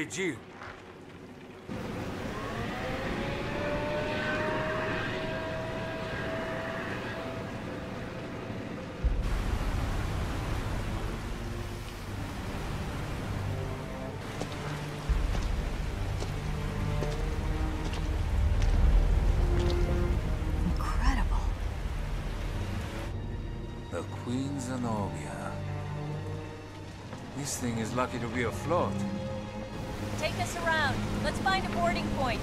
Hey, Jill. Incredible. The Queen Zenobia. This thing is lucky to be afloat. Around. Let's find a boarding point.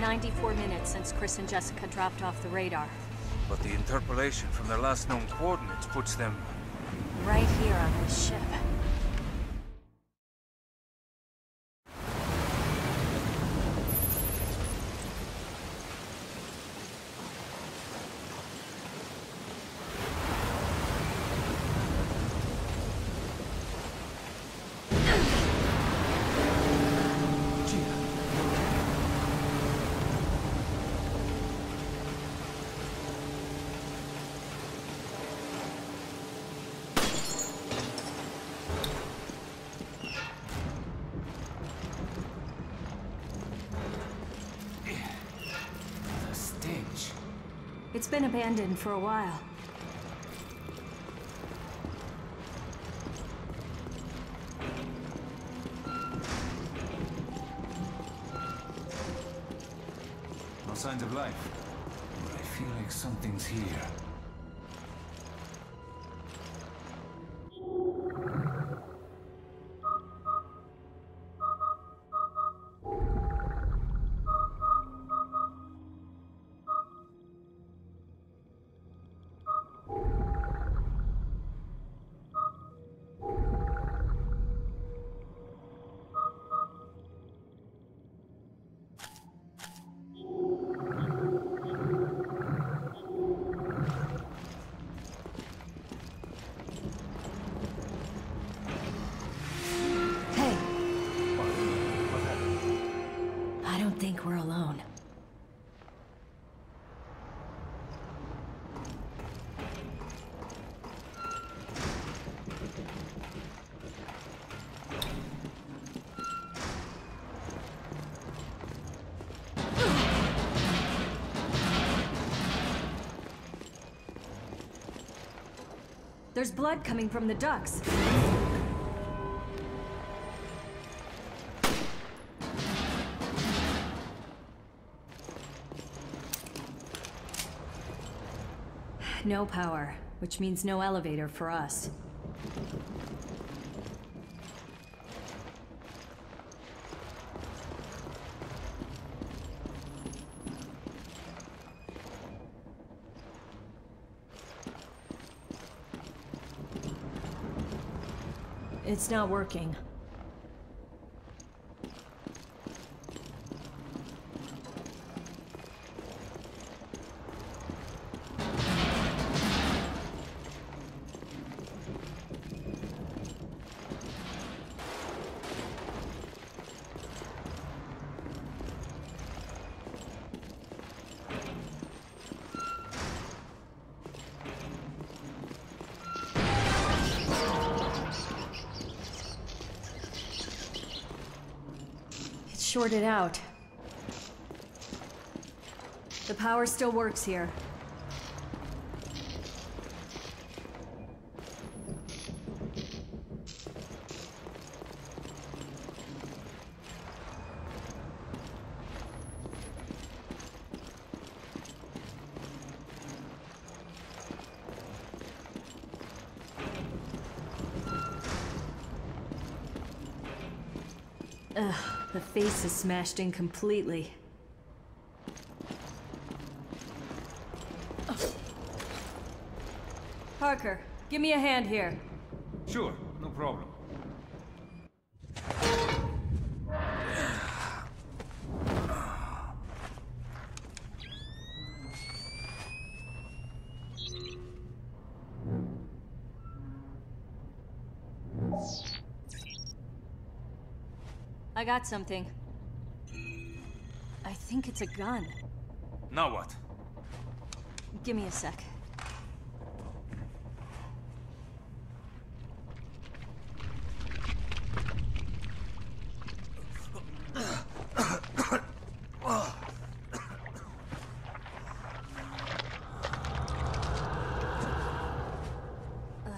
94 minutes since Chris and Jessica dropped off the radar. But the interpolation from their last known coordinates puts them... Right here on this ship. The stench. It's been abandoned for a while. There's blood coming from the ducts. No power, which means no elevator for us. It's not working. Shorted out. The power still works here. Ugh, the face is smashed in completely. Parker, give me a hand here. Sure. Got something. I think it's a gun. Now what? Give me a sec.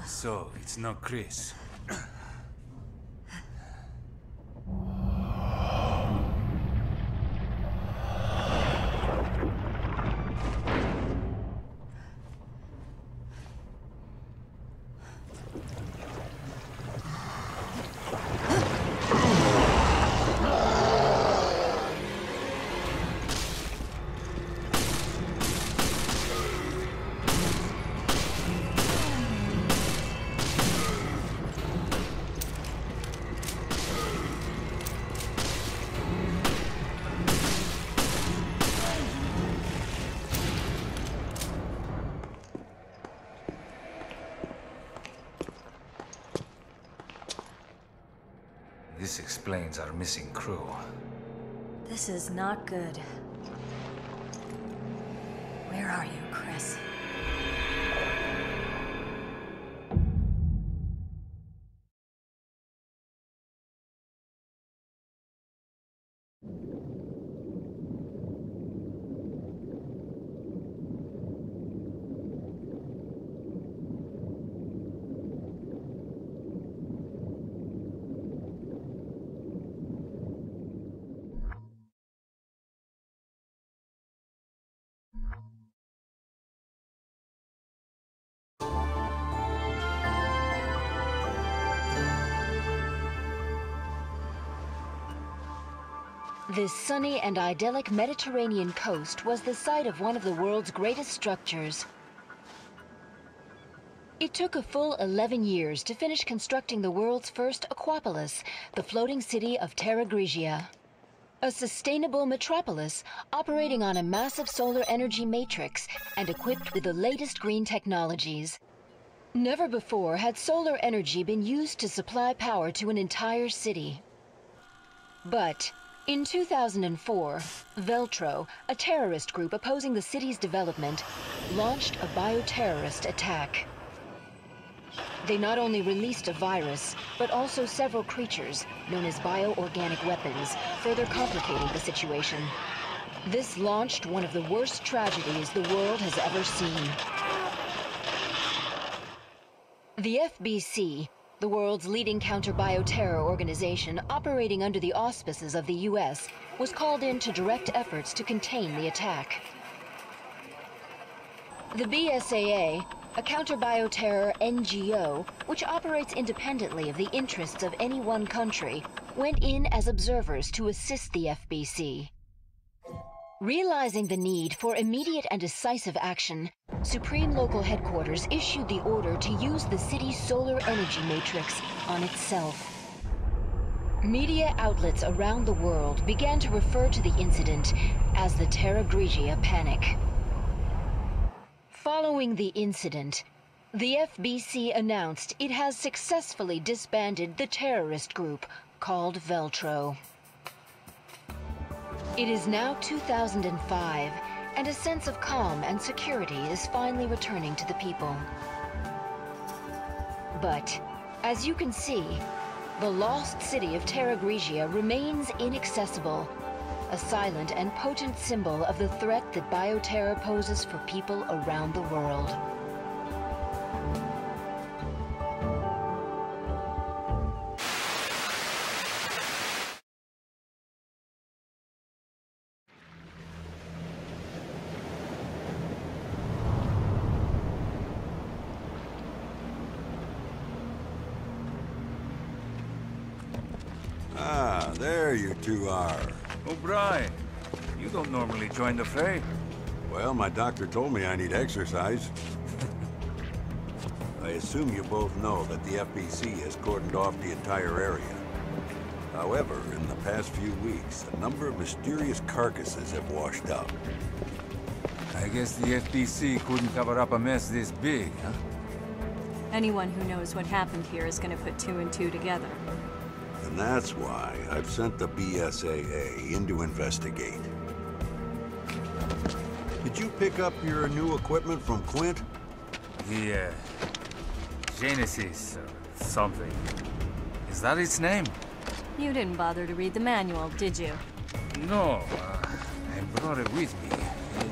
So, it's not Chris. Our missing crew. This is not good. Where are you, Chris? This sunny and idyllic Mediterranean coast was the site of one of the world's greatest structures. It took a full 11 years to finish constructing the world's first Aquapolis, the floating city of Terra Grigia. A sustainable metropolis operating on a massive solar energy matrix and equipped with the latest green technologies. Never before had solar energy been used to supply power to an entire city. But in 2004, Veltro, a terrorist group opposing the city's development, launched a bioterrorist attack. They not only released a virus, but also several creatures, known as bioorganic weapons, further complicating the situation. This launched one of the worst tragedies the world has ever seen. The FBC, the world's leading counter-bioterror organization operating under the auspices of the US, was called in to direct efforts to contain the attack. The BSAA, a counter-bioterror NGO, which operates independently of the interests of any one country, went in as observers to assist the FBC. Realizing the need for immediate and decisive action, Supreme Local Headquarters issued the order to use the city's solar energy matrix on itself. Media outlets around the world began to refer to the incident as the Terra Grigia Panic. Following the incident, the FBC announced it has successfully disbanded the terrorist group called Veltro. It is now 2005, and a sense of calm and security is finally returning to the people. But, as you can see, the lost city of Terra Grigia remains inaccessible, a silent and potent symbol of the threat that bioterror poses for people around the world. Ah, there you two are. O'Brien, you don't normally join the fray. Well, my doctor told me I need exercise. I assume you both know that the FBC has cordoned off the entire area. However, in the past few weeks, a number of mysterious carcasses have washed up. I guess the FBC couldn't cover up a mess this big, huh? Anyone who knows what happened here is gonna put two and two together. And that's why I've sent the BSAA in to investigate. Did you pick up your new equipment from Quint? The, uh, Genesis or something. Is that its name? You didn't bother to read the manual, did you? No, uh, I brought it with me,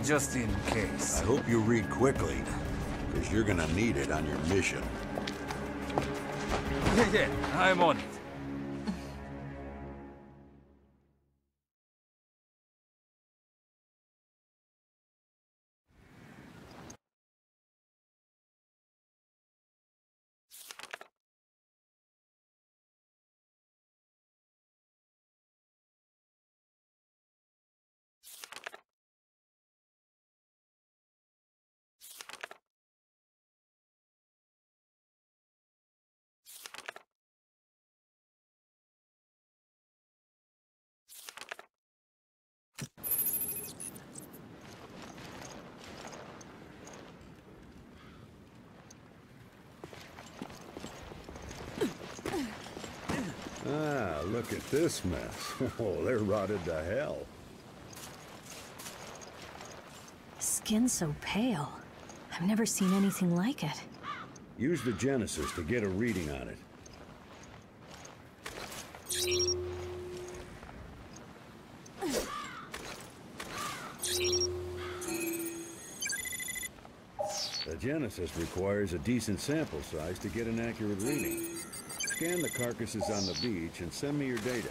just in case. I hope you read quickly, because you're gonna need it on your mission. Yeah, yeah, I'm on it. Look at this mess. Oh, they're rotted to hell. Skin so pale. I've never seen anything like it. Use the Genesis to get a reading on it. The Genesis requires a decent sample size to get an accurate reading. Scan the carcasses on the beach and send me your data.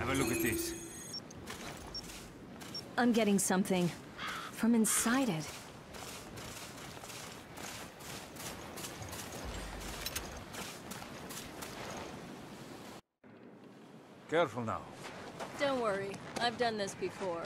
Have a look at this. I'm getting something from inside it. Careful now. Don't worry, I've done this before.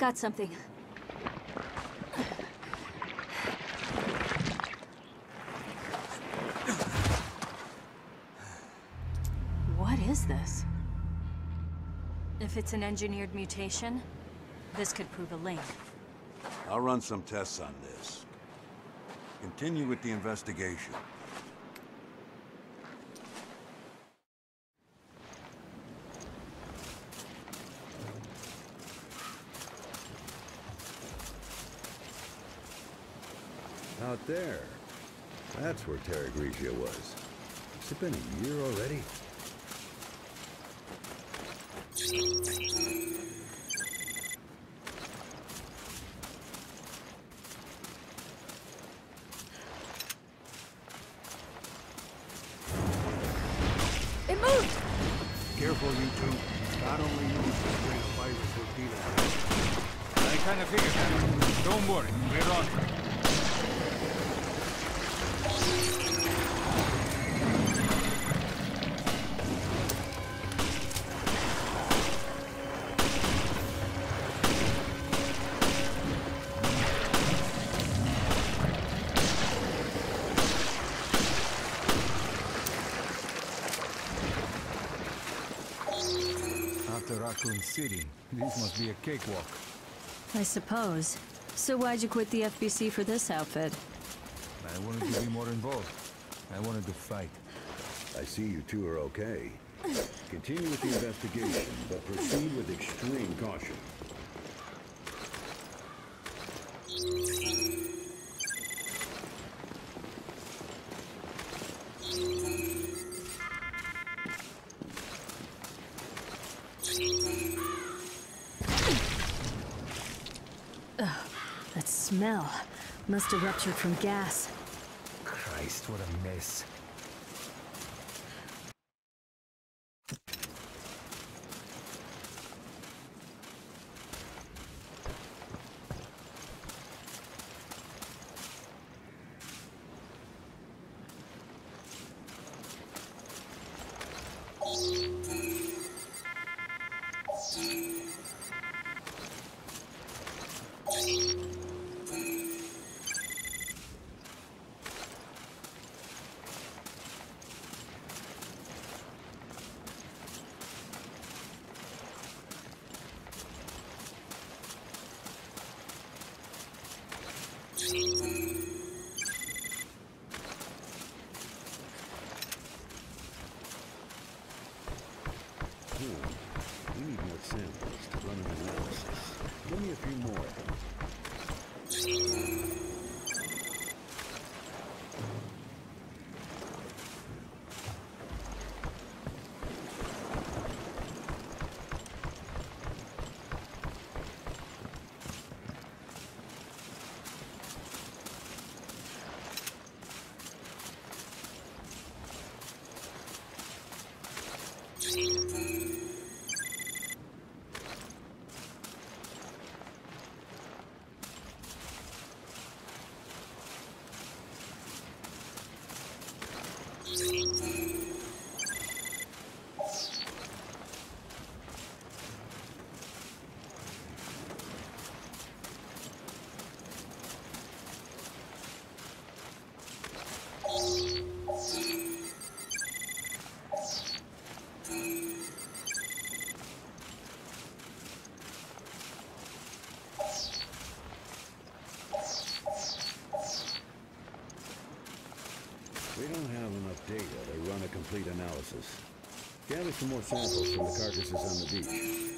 Got something. What is this? If it's an engineered mutation, this could prove a link. I'll run some tests on this. Continue with the investigation. Out there. That's where Terra Grigia was. Has it been a year already? It moved! Careful, you two. God only knows what kind of virus we're dealing with. I kind of figured that. Don't worry, we're on City, this must be a cakewalk. I suppose. So why'd you quit the FBC for this outfit? I wanted to be more involved. I wanted to fight. I see you two are okay. Continue with the investigation, but proceed with extreme caution. Smell must have ruptured from gas. Christ, what a mess. We don't have enough data to run a complete analysis. Gather some more samples from the carcasses on the beach.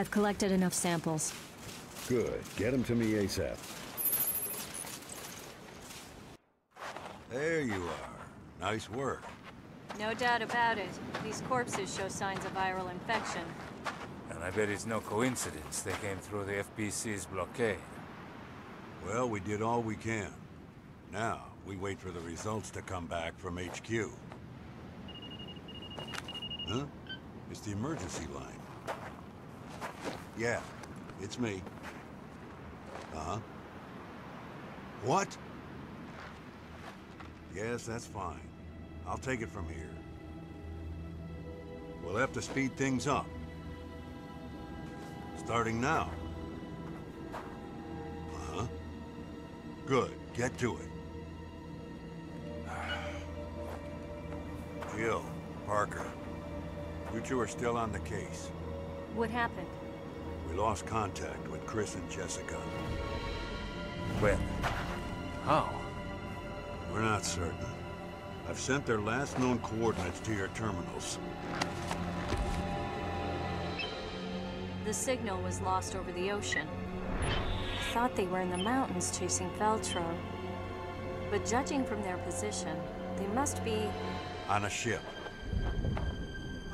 I've collected enough samples. Good. Get them to me ASAP. There you are. Nice work. No doubt about it. These corpses show signs of viral infection. And I bet it's no coincidence they came through the FBC's blockade. Well, we did all we can. Now, we wait for the results to come back from HQ. Huh? It's the emergency line. Yeah, it's me. Uh-huh. What? Yes, that's fine. I'll take it from here. We'll have to speed things up. Starting now. Uh-huh. Good. Get to it. Jill, Parker, you two are still on the case. What happened? We lost contact with Chris and Jessica. When? How? We're not certain. I've sent their last known coordinates to your terminals. The signal was lost over the ocean. I thought they were in the mountains chasing Veltro. But judging from their position, they must be... On a ship.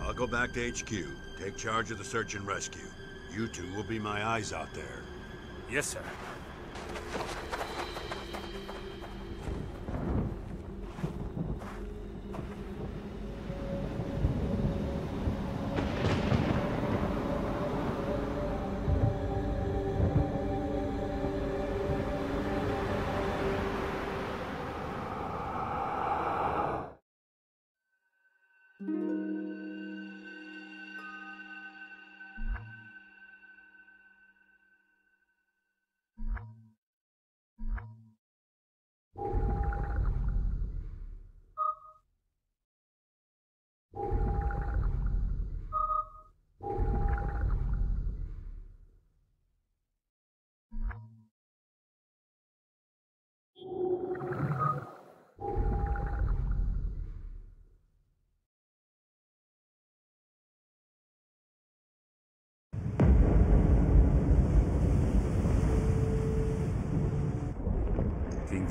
I'll go back to HQ, take charge of the search and rescue. You two will be my eyes out there. Yes, sir.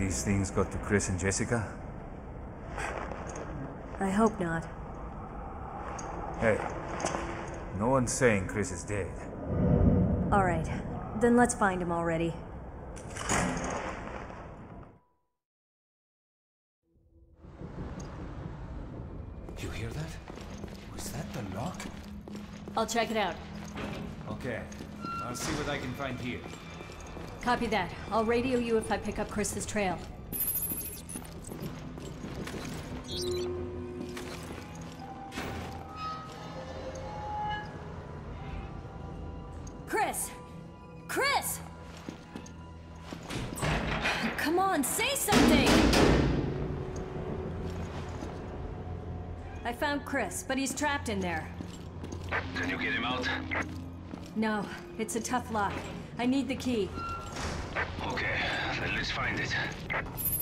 These things got to Chris and Jessica? I hope not. Hey, no one's saying Chris is dead. Alright, then let's find him already. You hear that? Was that the lock? I'll check it out. Okay, I'll see what I can find here. Copy that. I'll radio you if I pick up Chris's trail. Chris! Chris! come on, say something! I found Chris, but he's trapped in there. Can you get him out? No, it's a tough lock. I need the key. Let's find it.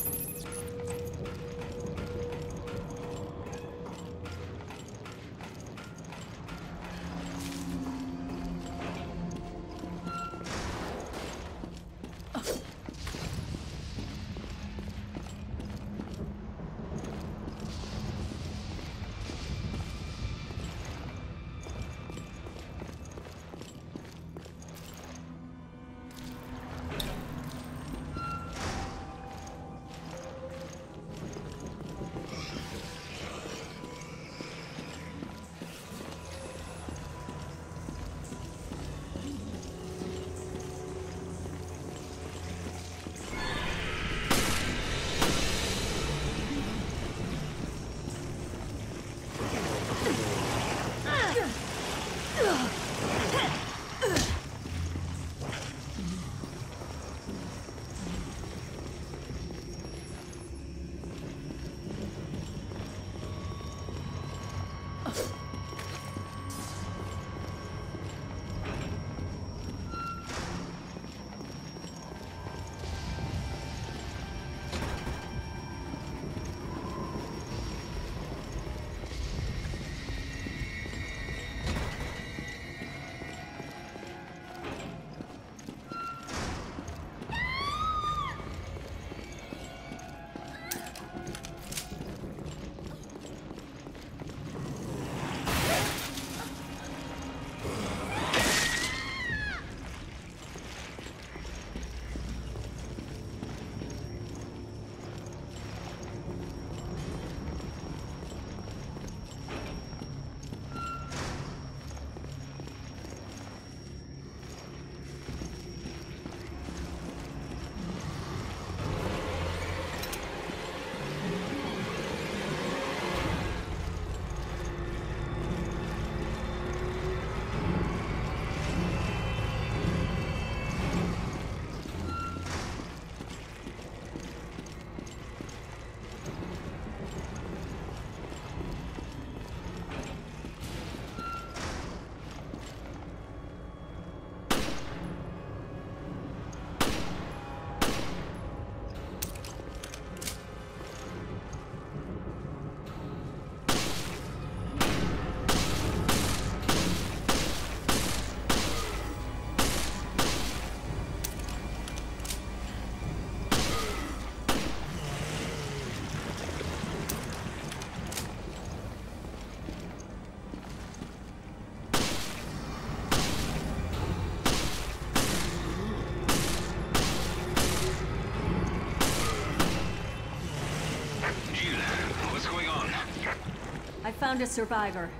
Found a survivor.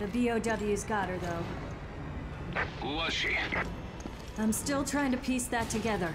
The BOW's got her, though. Who was she? I'm still trying to piece that together.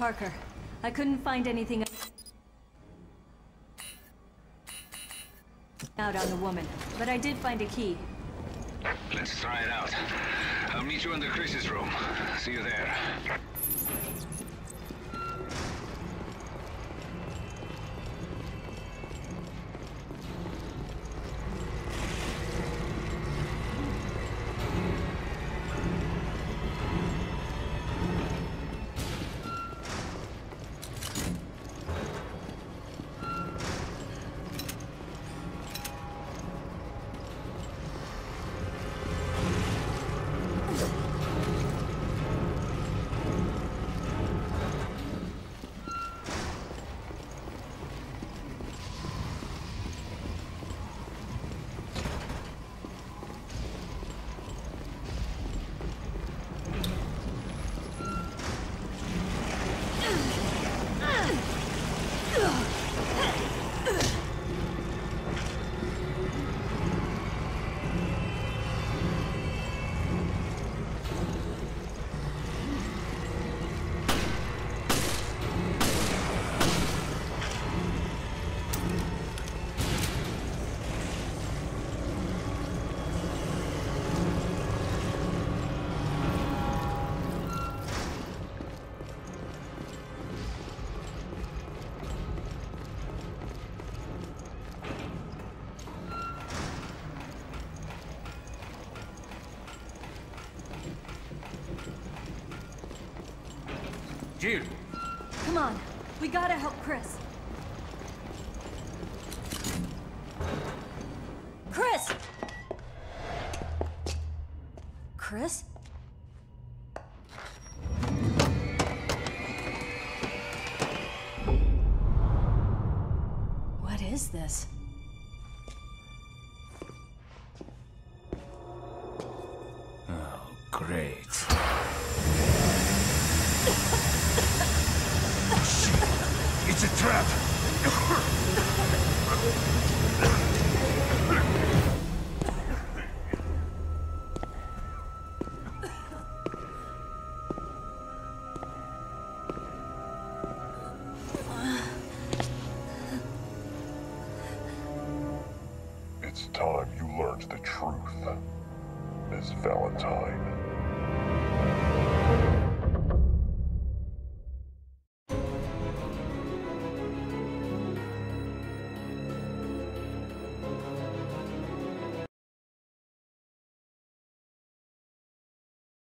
Parker, I couldn't find anything out on the woman, but I did find a key. Let's try it out. I'll meet you in the Chris's room. See you there. Gotta help Chris. Chris! Chris? What is this?